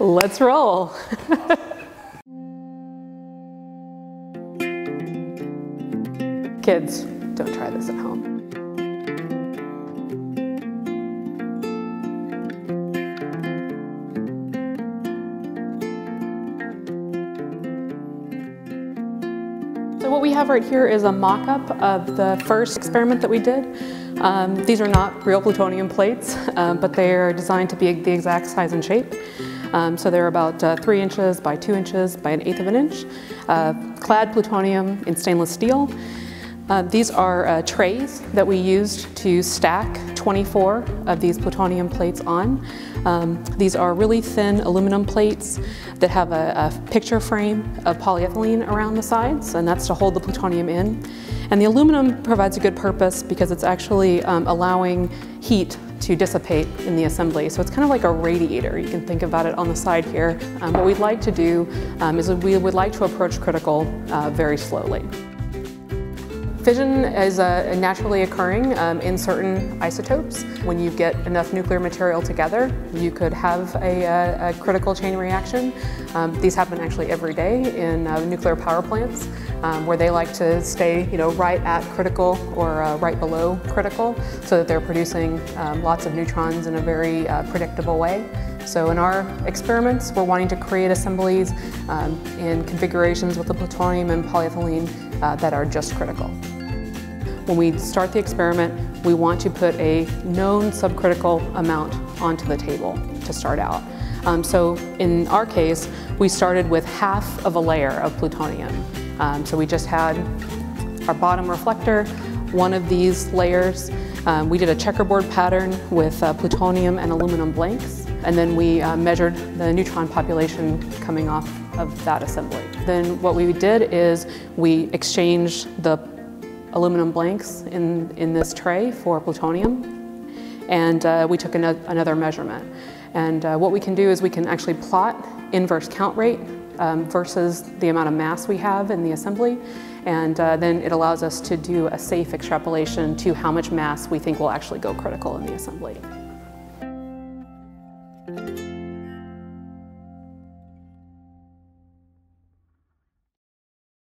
Let's roll. Kids, don't try this at home. So what we have right here is a mock-up of the first experiment that we did. Um, these are not real plutonium plates, um, but they are designed to be the exact size and shape. Um, so they're about uh, three inches by two inches by an eighth of an inch, uh, clad plutonium in stainless steel. Uh, these are uh, trays that we used to stack 24 of these plutonium plates on. Um, these are really thin aluminum plates that have a, a, picture frame of polyethylene around the sides, and that's to hold the plutonium in. And the aluminum provides a good purpose because it's actually um, allowing heat to dissipate in the assembly. So it's kind of like a radiator. You can think about it on the side here. Um, what we'd like to do um, is we would like to approach critical uh, very slowly. Fission is uh, naturally occurring um, in certain isotopes. When you get enough nuclear material together, you could have a, a, a critical chain reaction. Um, these happen actually every day in uh, nuclear power plants, um, where they like to stay, you know, right at critical or uh, right below critical, so that they're producing um, lots of neutrons in a very uh, predictable way. So in our experiments, we're wanting to create assemblies um, in configurations with the plutonium and polyethylene uh, that are just critical. When we start the experiment, we want to put a known subcritical amount onto the table to start out. Um, so in our case, we started with half of a layer of plutonium. Um, so we just had our bottom reflector, one of these layers. Um, we did a checkerboard pattern with uh, plutonium and aluminum blanks, and then we uh, measured the neutron population coming off of that assembly. Then what we did is we exchanged the aluminum blanks in, in this tray for plutonium. And uh, we took an another measurement. And uh, what we can do is we can actually plot inverse count rate um, versus the amount of mass we have in the assembly. And uh, then it allows us to do a safe extrapolation to how much mass we think will actually go critical in the assembly.